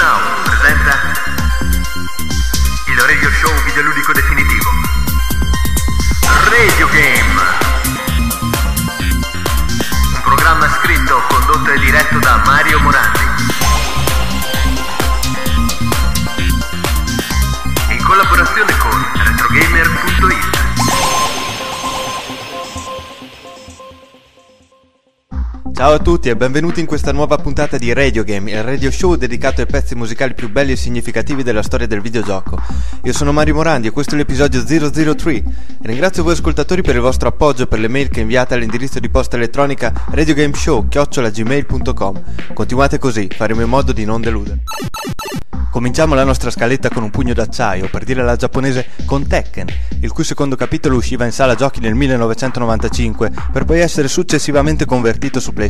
Now presenta il radio show videoludico definitivo. Radio Game. Un programma scritto, condotto e diretto da Mario Morandi. In collaborazione con retrogamer.it. Ciao a tutti e benvenuti in questa nuova puntata di Radio Game, il radio show dedicato ai pezzi musicali più belli e significativi della storia del videogioco. Io sono Mario Morandi e questo è l'episodio 003. Ringrazio voi ascoltatori per il vostro appoggio per le mail che inviate all'indirizzo di posta elettronica radiogameshow.gmail.com Continuate così, faremo in modo di non deludere. Cominciamo la nostra scaletta con un pugno d'acciaio, per dire alla giapponese con Tekken, il cui secondo capitolo usciva in sala giochi nel 1995 per poi essere successivamente convertito su PlayStation.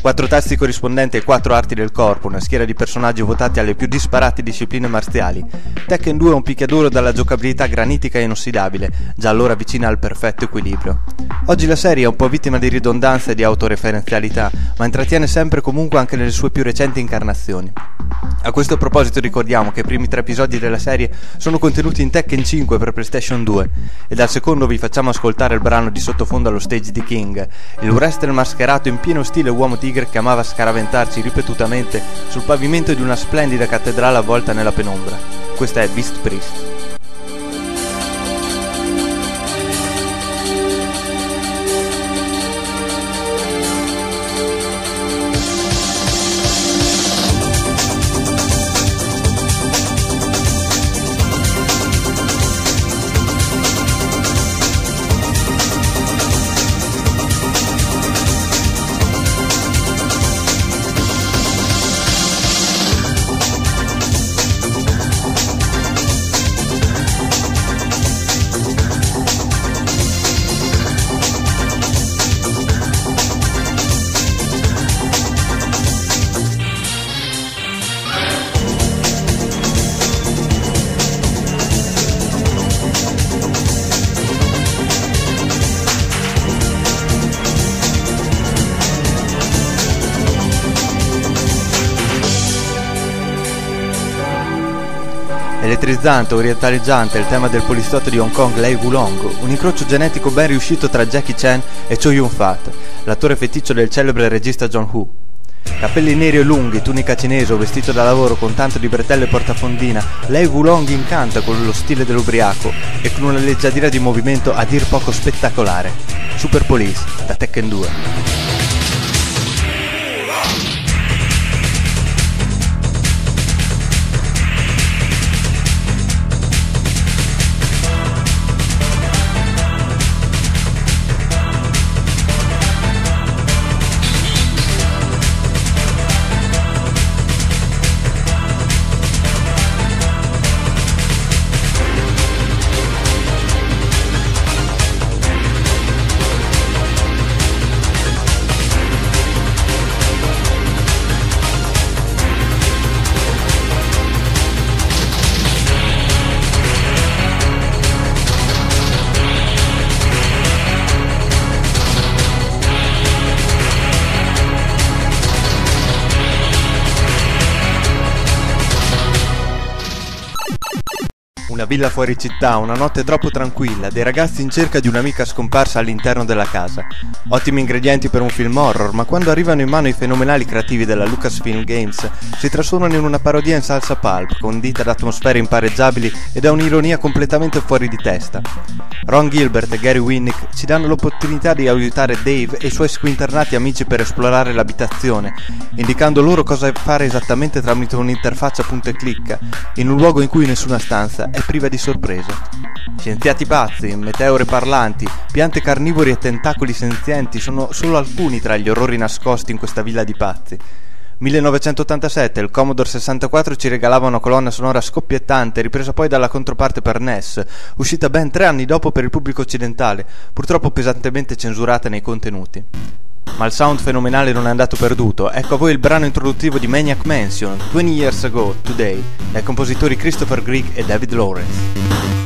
Quattro tasti corrispondenti ai quattro arti del corpo, una schiera di personaggi votati alle più disparate discipline marziali. Tekken 2 è un picchiaduro dalla giocabilità granitica e inossidabile, già allora vicina al perfetto equilibrio. Oggi la serie è un po' vittima di ridondanza e di autoreferenzialità, ma intrattiene sempre comunque anche nelle sue più recenti incarnazioni. A questo proposito ricordiamo che i primi tre episodi della serie sono contenuti in Tekken 5 per PlayStation 2 e dal secondo vi facciamo ascoltare il brano di sottofondo allo stage di King, il wrestler mascherato in pieno stile uomo tigre che amava scaraventarsi ripetutamente sul pavimento di una splendida cattedrale avvolta nella penombra. Questa è Beast Priest. Elettrizzante, orientaleggiante il tema del poliziotto di Hong Kong Lei Wulong, un incrocio genetico ben riuscito tra Jackie Chan e Cho Yun-fat, l'attore feticcio del celebre regista John Woo. Capelli neri e lunghi, tunica cinese o vestito da lavoro con tanto di bretelle e portafondina, Lei Wulong incanta con lo stile dell'ubriaco e con una leggiadria di movimento a dir poco spettacolare. Super Police, da Tekken 2. Villa fuori città, una notte troppo tranquilla, dei ragazzi in cerca di un'amica scomparsa all'interno della casa. Ottimi ingredienti per un film horror, ma quando arrivano in mano i fenomenali creativi della Lucasfilm Games, si trasformano in una parodia in salsa pulp, condita da atmosfere impareggiabili e da un'ironia completamente fuori di testa. Ron Gilbert e Gary Winnick ci danno l'opportunità di aiutare Dave e i suoi squinternati amici per esplorare l'abitazione, indicando loro cosa fare esattamente tramite un'interfaccia punta e clicca, in un luogo in cui nessuna stanza è priva di sorprese. Scienziati pazzi, meteore parlanti, piante carnivori e tentacoli senzienti sono solo alcuni tra gli orrori nascosti in questa villa di pazzi. 1987 il Commodore 64 ci regalava una colonna sonora scoppiettante, ripresa poi dalla controparte per NES, uscita ben tre anni dopo per il pubblico occidentale, purtroppo pesantemente censurata nei contenuti. Ma il sound fenomenale non è andato perduto, ecco a voi il brano introduttivo di Maniac Mansion, 20 Years Ago, Today, dai compositori Christopher Grieg e David Lawrence.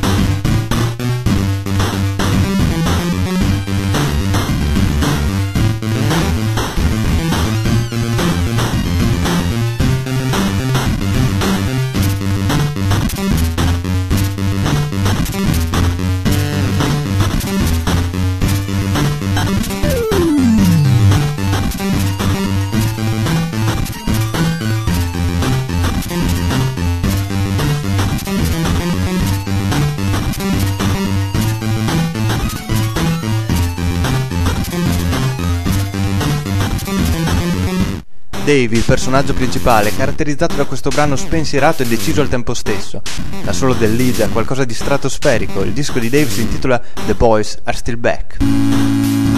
Dave, il personaggio principale, caratterizzato da questo brano spensierato e deciso al tempo stesso. La solo del lead ha qualcosa di stratosferico, il disco di Dave si intitola The Boys Are Still Back.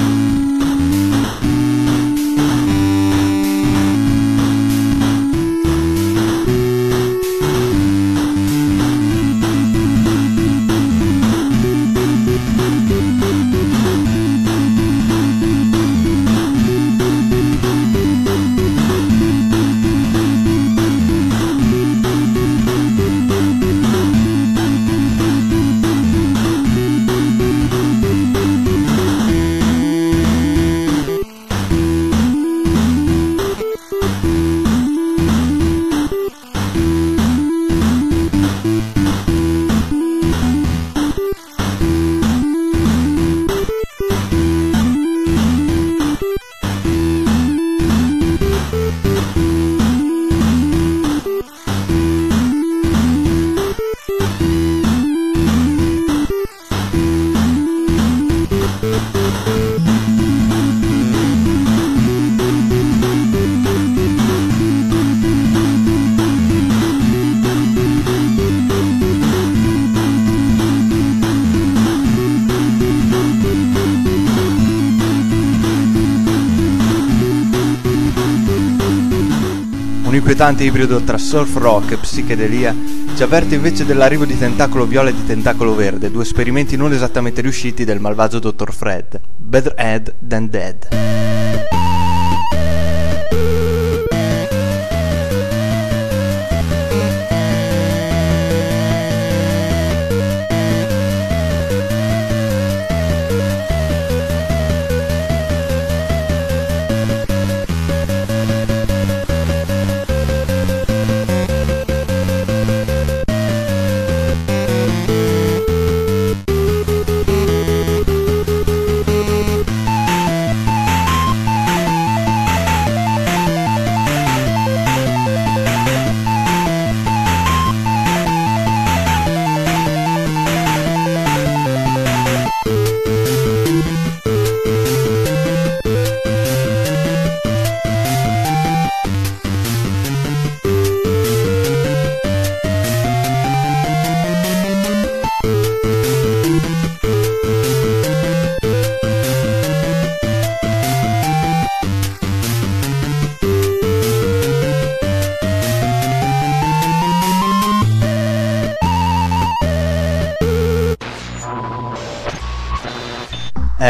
Un inquietante ibrido tra surf rock e psichedelia ci avverte invece dell'arrivo di Tentacolo Viola e di Tentacolo Verde, due esperimenti non esattamente riusciti del malvagio Dr. Fred. Better Head Than Dead.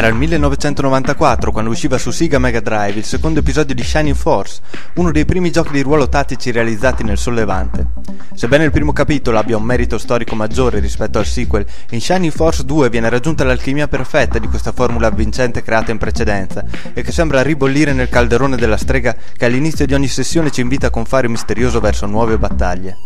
Era il 1994 quando usciva su Sega Mega Drive il secondo episodio di Shining Force, uno dei primi giochi di ruolo tattici realizzati nel sollevante. Sebbene il primo capitolo abbia un merito storico maggiore rispetto al sequel, in Shining Force 2 viene raggiunta l'alchimia perfetta di questa formula avvincente creata in precedenza e che sembra ribollire nel calderone della strega che all'inizio di ogni sessione ci invita con fare misterioso verso nuove battaglie.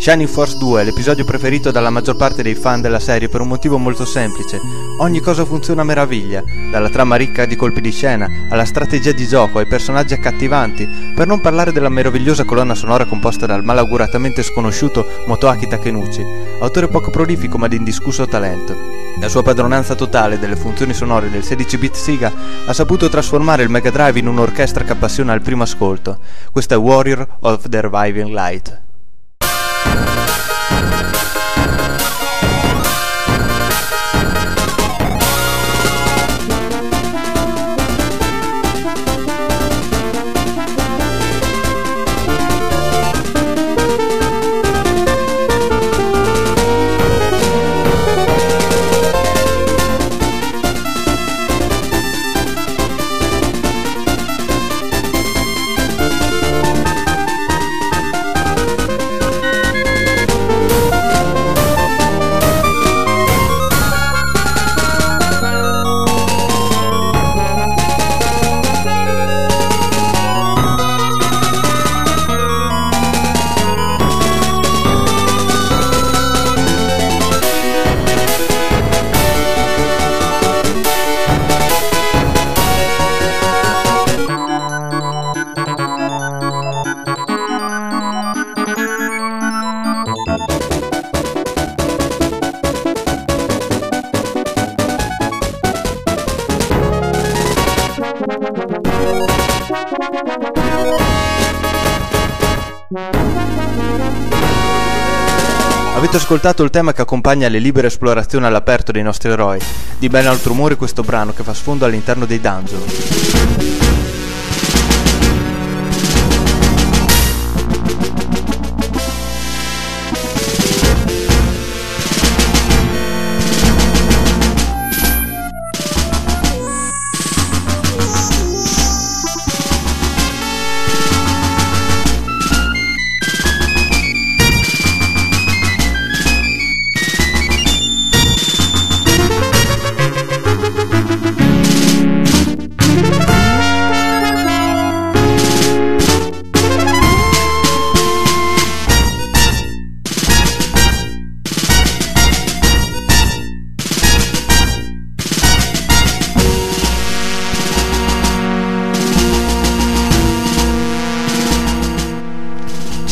Shining Force 2 è l'episodio preferito dalla maggior parte dei fan della serie per un motivo molto semplice. Ogni cosa funziona a meraviglia, dalla trama ricca di colpi di scena, alla strategia di gioco, ai personaggi accattivanti, per non parlare della meravigliosa colonna sonora composta dal malauguratamente sconosciuto Motoaki Takenuchi, autore poco prolifico ma di indiscusso talento. La sua padronanza totale delle funzioni sonore del 16-bit Sega ha saputo trasformare il Mega Drive in un'orchestra che appassiona al primo ascolto. Questo è Warrior of the Reviving Light. Ascoltato il tema che accompagna le libere esplorazioni all'aperto dei nostri eroi. Di ben altro umore questo brano che fa sfondo all'interno dei dungeon.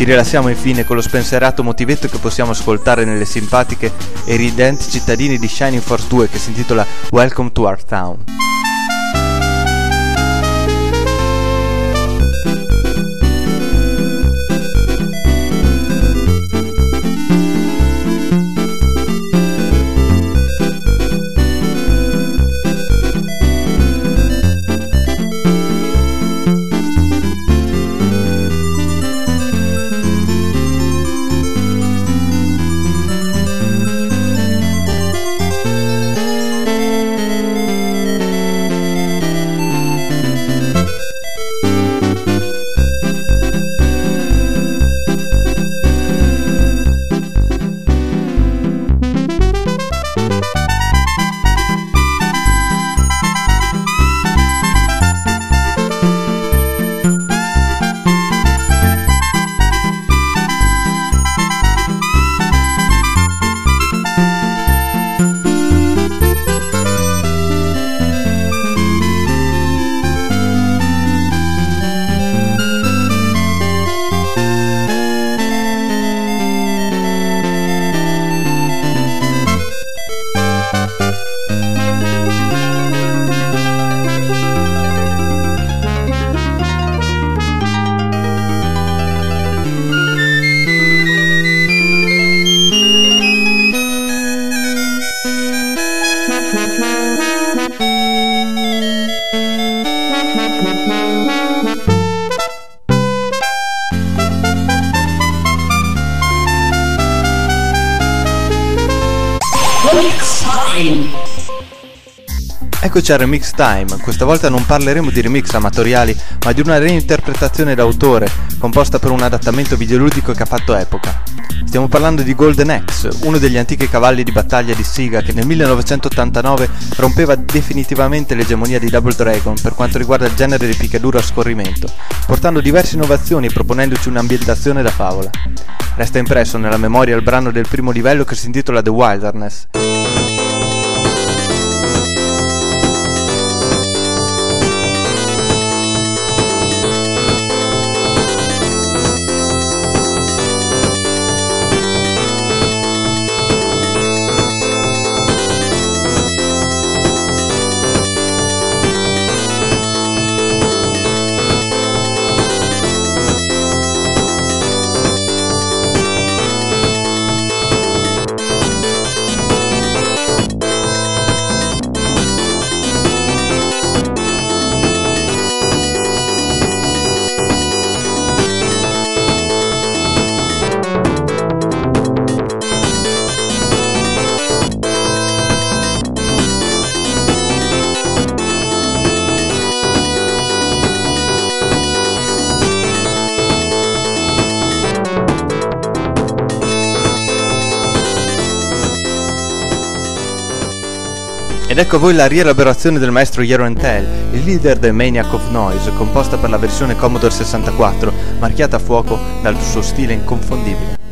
Rilassiamo infine con lo spensierato motivetto che possiamo ascoltare nelle simpatiche e ridenti cittadine di Shining Force 2 che si intitola Welcome to Our Town. Eccoci al Remix Time, questa volta non parleremo di remix amatoriali, ma di una reinterpretazione d'autore, composta per un adattamento videoludico che ha fatto epoca. Stiamo parlando di Golden Axe, uno degli antichi cavalli di battaglia di Sega che nel 1989 rompeva definitivamente l'egemonia di Double Dragon per quanto riguarda il genere di picchiaduro a scorrimento, portando diverse innovazioni e proponendoci un'ambientazione da favola. Resta impresso nella memoria il brano del primo livello che si intitola The Wilderness. Ed ecco a voi la rielaborazione del maestro Jero Entel, il leader del Maniac of Noise, composta per la versione Commodore 64, marchiata a fuoco dal suo stile inconfondibile.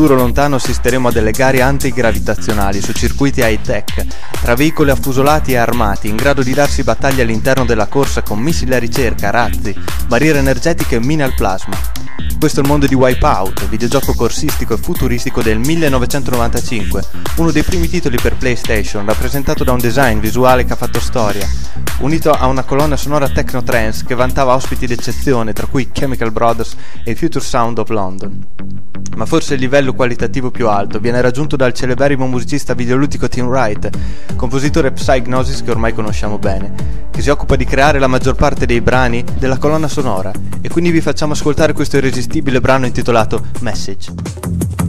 Futuro lontano assisteremo a delle gare antigravitazionali su circuiti high-tech, tra veicoli affusolati e armati, in grado di darsi battaglia all'interno della corsa con missili a ricerca, razzi, barriere energetiche e mine al plasma. Questo è il mondo di Wipeout, videogioco corsistico e futuristico del 1995, uno dei primi titoli per PlayStation, rappresentato da un design visuale che ha fatto storia, unito a una colonna sonora techno trance che vantava ospiti d'eccezione, tra cui Chemical Brothers e Future Sound of London. Ma forse il livello qualitativo più alto viene raggiunto dal celeberrimo musicista videoludico Tim Wright, compositore Psygnosis che ormai conosciamo bene, che si occupa di creare la maggior parte dei brani della colonna sonora, e quindi vi facciamo ascoltare questo irresistibile brano intitolato Message.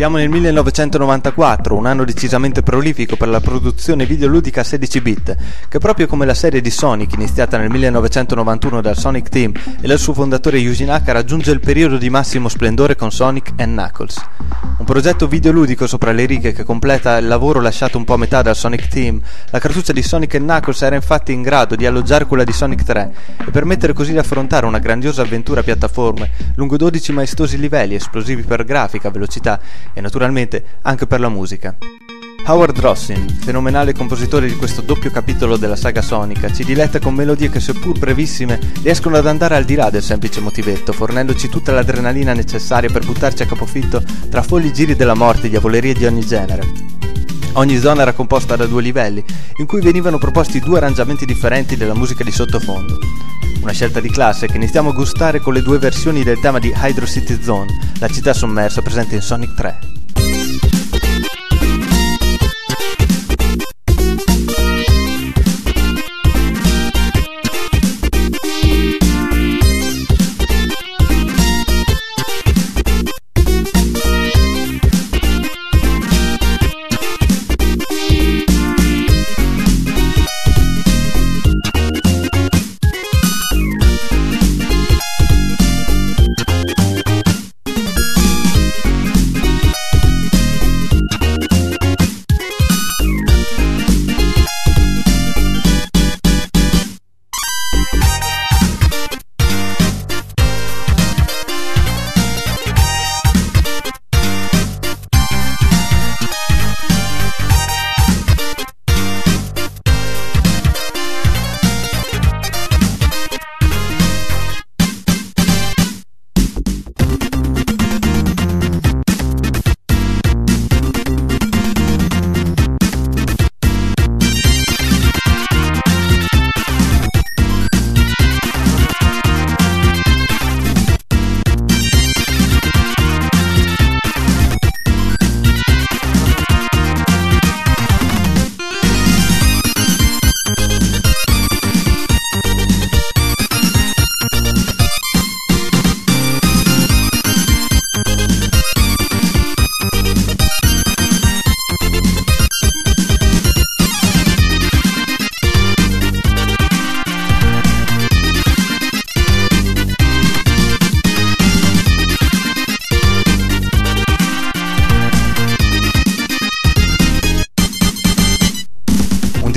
Siamo nel 1994, un anno decisamente prolifico per la produzione videoludica a 16 bit, che proprio come la serie di Sonic iniziata nel 1991 dal Sonic Team e dal suo fondatore Yuji Naka raggiunge il periodo di massimo splendore con Sonic Knuckles. Un progetto videoludico sopra le righe che completa il lavoro lasciato un po' a metà dal Sonic Team, la cartuccia di Sonic Knuckles era infatti in grado di alloggiare quella di Sonic 3 e permettere così di affrontare una grandiosa avventura a piattaforme lungo 12 maestosi livelli esplosivi per grafica, velocità e naturalmente anche per la musica. Howard Rossin, fenomenale compositore di questo doppio capitolo della saga sonica, ci diletta con melodie che seppur brevissime riescono ad andare al di là del semplice motivetto, fornendoci tutta l'adrenalina necessaria per buttarci a capofitto tra folli giri della morte e diavolerie di ogni genere. Ogni zona era composta da due livelli, in cui venivano proposti due arrangiamenti differenti della musica di sottofondo. Una scelta di classe che iniziamo a gustare con le due versioni del tema di Hydro City Zone, la città sommersa presente in Sonic 3.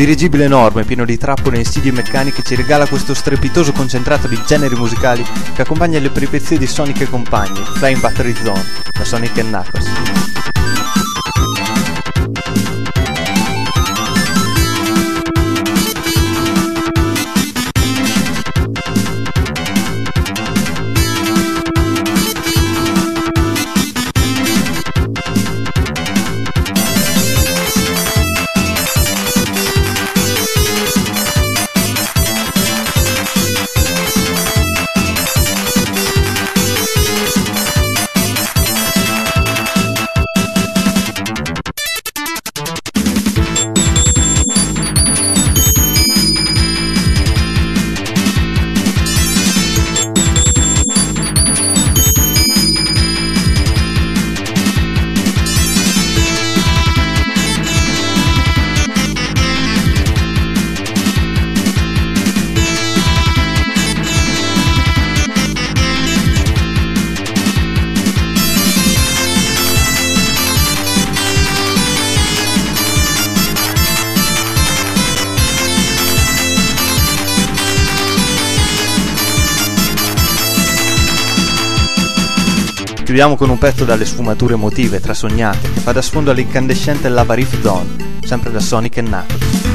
Dirigibile enorme, pieno di trappole e insidie meccaniche, ci regala questo strepitoso concentrato di generi musicali che accompagna le peripezie di Sonic e compagni, Flying Battery Zone, da Sonic Knuckles. Chiudiamo con un pezzo dalle sfumature emotive trasognate che fa da sfondo all'incandescente Lava Riff Dawn, sempre da Sonic Knuckles.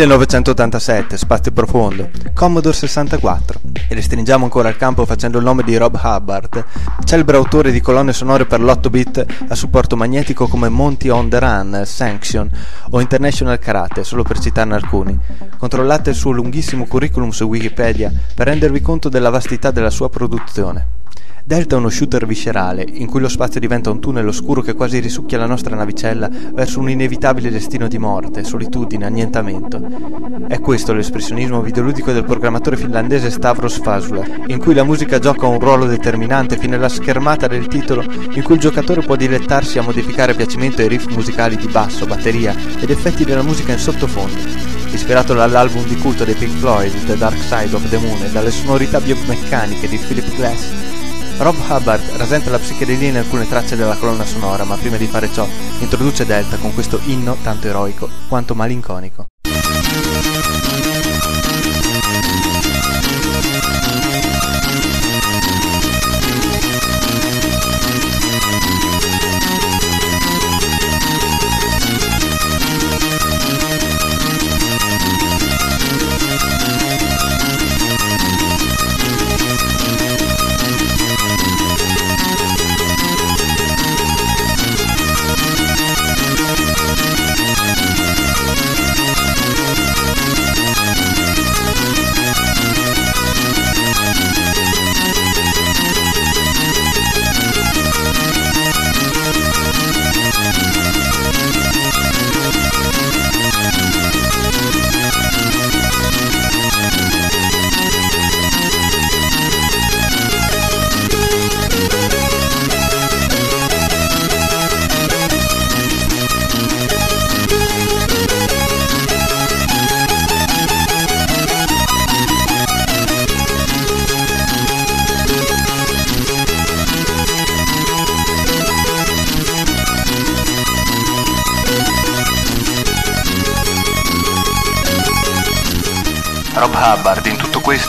1987, spazio profondo, Commodore 64. E restringiamo ancora il campo facendo il nome di Rob Hubbard, celebre autore di colonne sonore per l'8-bit a supporto magnetico come Monty on the Run, Sanction o International Karate, solo per citarne alcuni. Controllate il suo lunghissimo curriculum su Wikipedia per rendervi conto della vastità della sua produzione. Delta è uno shooter viscerale, in cui lo spazio diventa un tunnel oscuro che quasi risucchia la nostra navicella verso un inevitabile destino di morte, solitudine, annientamento. È questo l'espressionismo videoludico del programmatore finlandese Stavros Fasula, in cui la musica gioca un ruolo determinante fino alla schermata del titolo, in cui il giocatore può dilettarsi a modificare a piacimento i riff musicali di basso, batteria ed effetti della musica in sottofondo ispirato dall'album di culto dei Pink Floyd, The Dark Side of the Moon e dalle sonorità biomeccaniche di Philip Glass, Rob Hubbard rasenta la psichedelia in alcune tracce della colonna sonora, ma prima di fare ciò introduce Delta con questo inno tanto eroico quanto malinconico.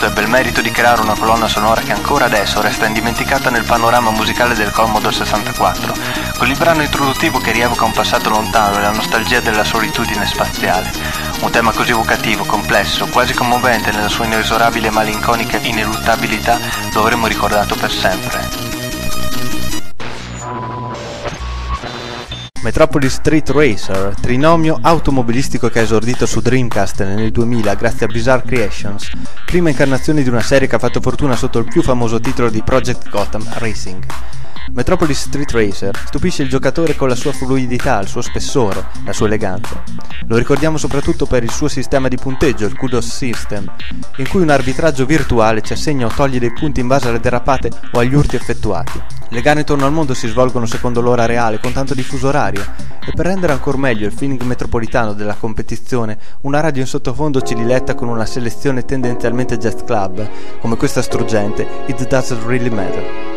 Questo ebbe il merito di creare una colonna sonora che ancora adesso resta indimenticata nel panorama musicale del Commodore 64, con il brano introduttivo che rievoca un passato lontano e la nostalgia della solitudine spaziale. Un tema così evocativo, complesso, quasi commovente nella sua inesorabile malinconica ineluttabilità, lo avremo ricordato per sempre. Metropolis Street Racer, trinomio automobilistico che ha esordito su Dreamcast nel 2000 grazie a Bizarre Creations, prima incarnazione di una serie che ha fatto fortuna sotto il più famoso titolo di Project Gotham Racing. Metropolis Street Racer stupisce il giocatore con la sua fluidità, il suo spessore, la sua eleganza. Lo ricordiamo soprattutto per il suo sistema di punteggio, il Kudos System, in cui un arbitraggio virtuale ci assegna o toglie dei punti in base alle derapate o agli urti effettuati. Le gare intorno al mondo si svolgono secondo l'ora reale, con tanto diffuso orario, e per rendere ancora meglio il feeling metropolitano della competizione, una radio in sottofondo ci diletta con una selezione tendenzialmente jazz club, come questa struggente It Doesn't Really Matter.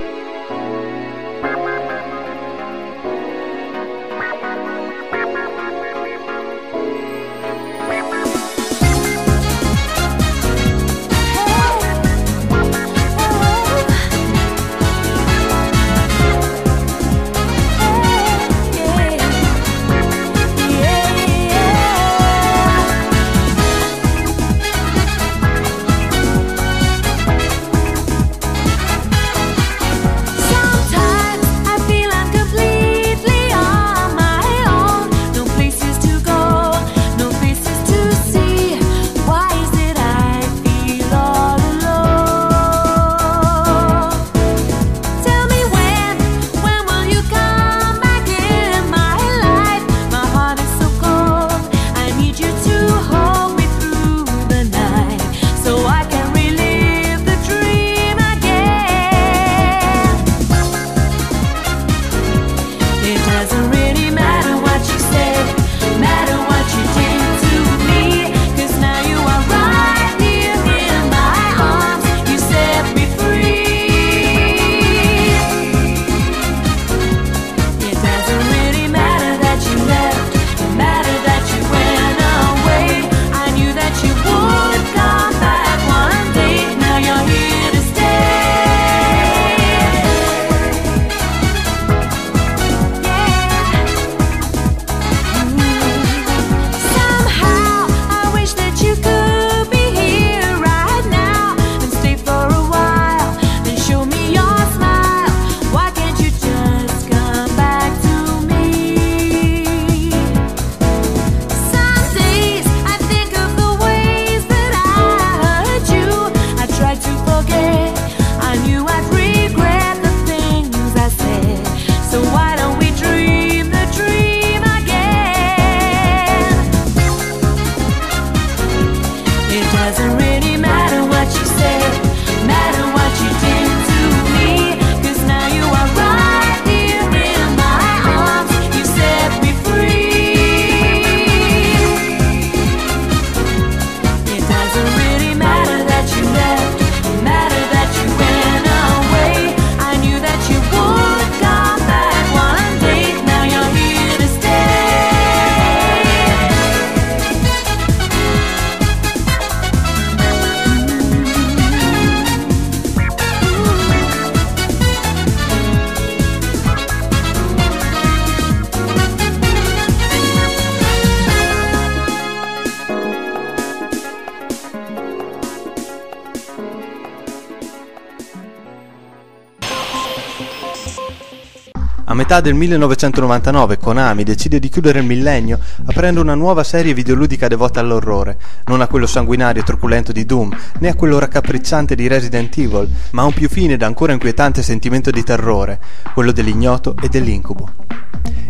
Metà del 1999 Konami decide di chiudere il millennio aprendo una nuova serie videoludica devota all'orrore, non a quello sanguinario e truculento di Doom, né a quello raccapricciante di Resident Evil, ma a un più fine ed ancora inquietante sentimento di terrore, quello dell'ignoto e dell'incubo.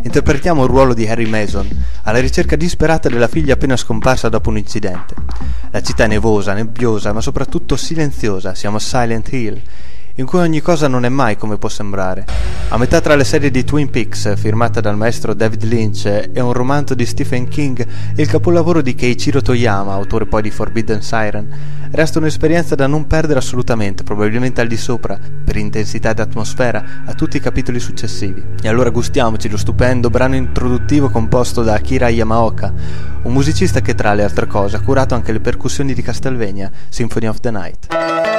Interpretiamo il ruolo di Harry Mason, alla ricerca disperata della figlia appena scomparsa dopo un incidente. La città è nevosa, nebbiosa, ma soprattutto silenziosa, siamo a Silent Hill, in cui ogni cosa non è mai come può sembrare. A metà tra le serie di Twin Peaks, firmata dal maestro David Lynch, e un romanzo di Stephen King il capolavoro di Keiichiro Toyama, autore poi di Forbidden Siren, resta un'esperienza da non perdere assolutamente, probabilmente al di sopra, per intensità ed atmosfera, a tutti i capitoli successivi. E allora gustiamoci lo stupendo brano introduttivo composto da Akira Yamaoka, un musicista che tra le altre cose ha curato anche le percussioni di Castlevania, Symphony of the Night.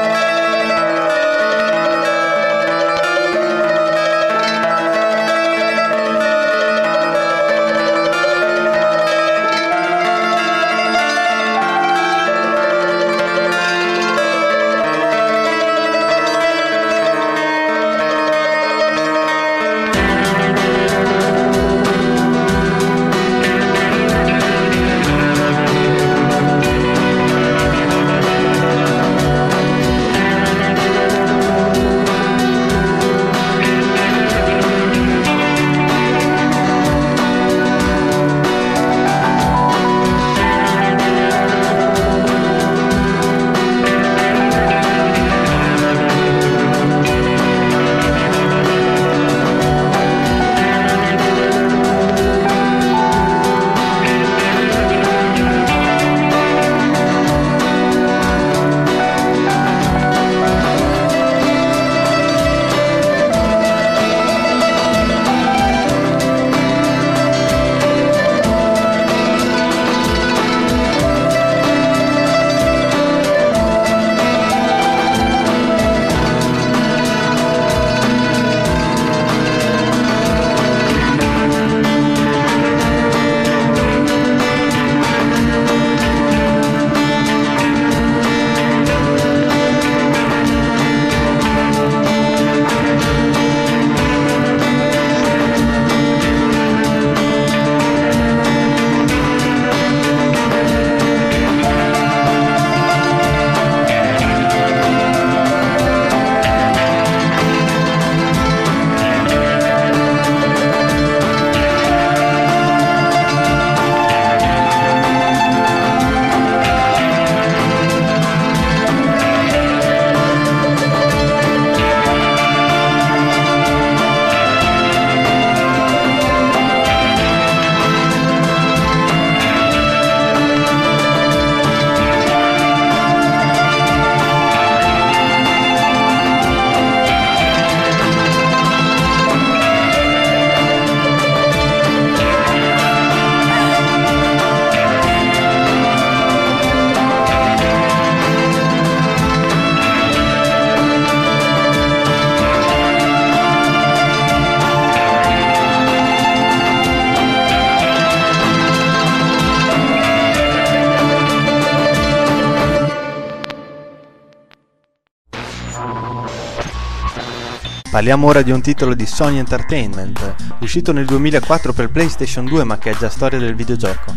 Parliamo ora di un titolo di Sony Entertainment, uscito nel 2004 per PlayStation 2 ma che è già storia del videogioco.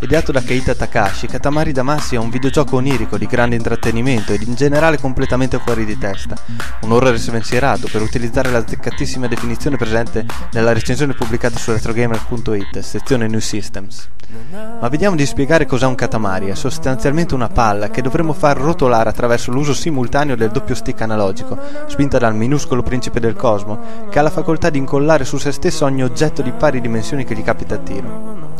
Ideato da Keita Takashi, Katamari Damacy è un videogioco onirico di grande intrattenimento ed in generale completamente fuori di testa. Un horror spensierato per utilizzare la zeccatissima definizione presente nella recensione pubblicata su retrogamer.it, sezione New Systems. Ma vediamo di spiegare cos'è un Katamari, è sostanzialmente una palla che dovremmo far rotolare attraverso l'uso simultaneo del doppio stick analogico, spinta dal minuscolo principe del cosmo, che ha la facoltà di incollare su se stesso ogni oggetto di pari dimensioni che gli capita a tiro.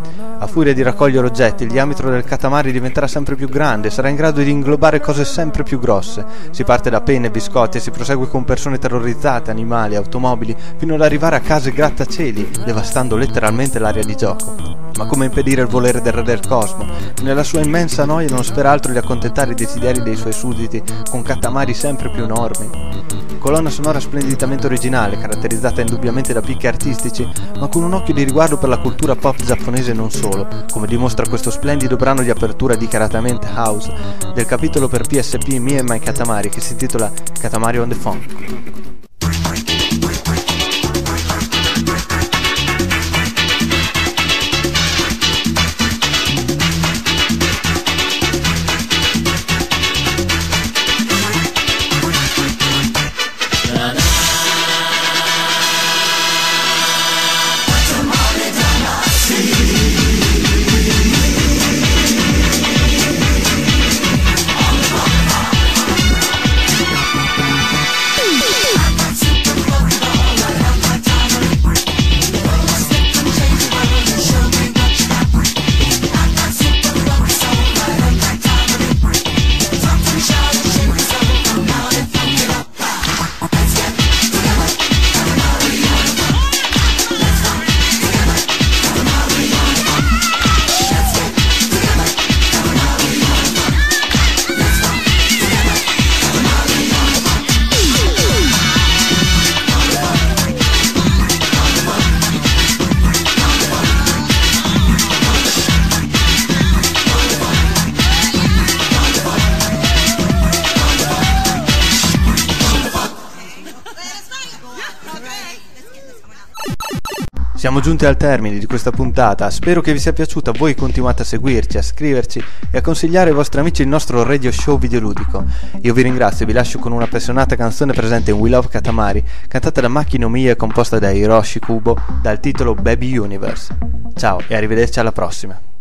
A furia di raccogliere oggetti, il diametro del catamari diventerà sempre più grande sarà in grado di inglobare cose sempre più grosse. Si parte da penne biscotti e si prosegue con persone terrorizzate, animali, automobili, fino ad arrivare a case grattacieli, devastando letteralmente l'area di gioco. Ma come impedire il volere del re del cosmo? Nella sua immensa noia non spera altro di accontentare i desideri dei suoi sudditi con catamari sempre più enormi. Colonna sonora splendidamente originale, caratterizzata indubbiamente da picchi artistici, ma con un occhio di riguardo per la cultura pop giapponese non solo solo, come dimostra questo splendido brano di apertura dichiaratamente house del capitolo per PSP Me and My Katamari che si intitola Katamari on the Phone. Siamo giunti al termine di questa puntata, spero che vi sia piaciuta, voi continuate a seguirci, a scriverci e a consigliare ai vostri amici il nostro radio show videoludico. Io vi ringrazio e vi lascio con una appassionata canzone presente in We Love Katamari, cantata da Macchino Mia e composta da Hiroshi Kubo dal titolo Baby Universe. Ciao e arrivederci alla prossima.